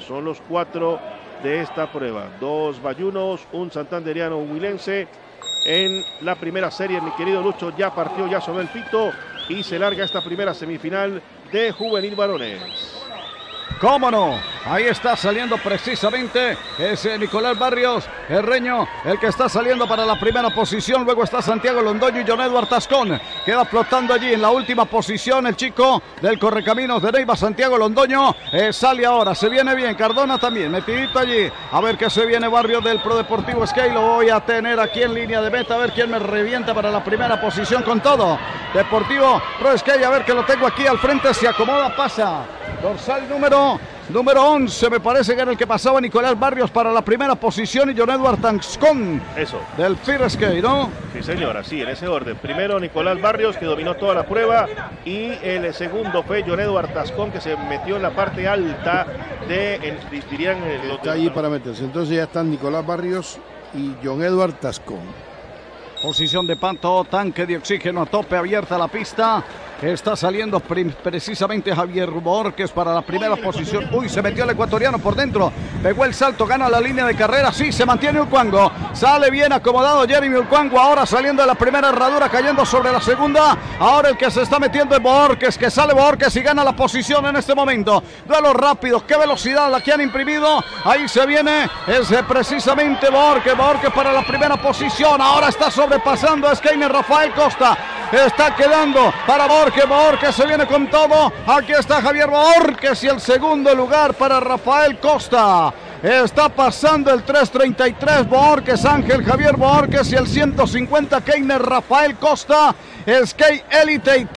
Son los cuatro de esta prueba. Dos bayunos, un santanderiano huilense. En la primera serie, mi querido Lucho ya partió, ya sonó el pito y se larga esta primera semifinal de juvenil varones. ¿Cómo no? Ahí está saliendo precisamente ese Nicolás Barrios Herreño, el que está saliendo para la primera posición. Luego está Santiago Londoño y John Eduardo Tascón. Queda flotando allí en la última posición el chico del Correcaminos de Neiva, Santiago Londoño. Eh, sale ahora, se viene bien. Cardona también, metidito allí. A ver qué se viene Barrio del Pro Deportivo Skate. Lo voy a tener aquí en línea de meta. A ver quién me revienta para la primera posición con todo. Deportivo Pro Skate. A ver que lo tengo aquí al frente. Se acomoda, pasa. Dorsal número, número 11, me parece que era el que pasaba Nicolás Barrios para la primera posición y John Edward Tanscon. Eso. Del Skate, ¿no? Sí, señora, sí, en ese orden. Primero Nicolás Barrios, que dominó toda la prueba, y el segundo fue John Edward Tascón, que se metió en la parte alta de, dirían... Está allí para meterse. Entonces ya están Nicolás Barrios y John Edward Tascón. Posición de panto, tanque de oxígeno a tope, abierta la pista. Está saliendo precisamente Javier Borges para la primera posición. Uy, se metió el ecuatoriano por dentro. Pegó el salto, gana la línea de carrera. Sí, se mantiene Urcuango. Sale bien acomodado Jeremy Urcuango. Ahora saliendo de la primera herradura, cayendo sobre la segunda. Ahora el que se está metiendo es Borges, que sale Borges y gana la posición en este momento. Duelo rápido, qué velocidad la que han imprimido. Ahí se viene, es precisamente Borges. Borges para la primera posición. Ahora está sobrepasando a Skeiner Rafael Costa. Está quedando para Borges. Borges se viene con todo. Aquí está Javier Borges y el segundo lugar para Rafael Costa. Está pasando el 333 Borges, Ángel Javier Borges y el 150 Keiner Rafael Costa. Skate Elite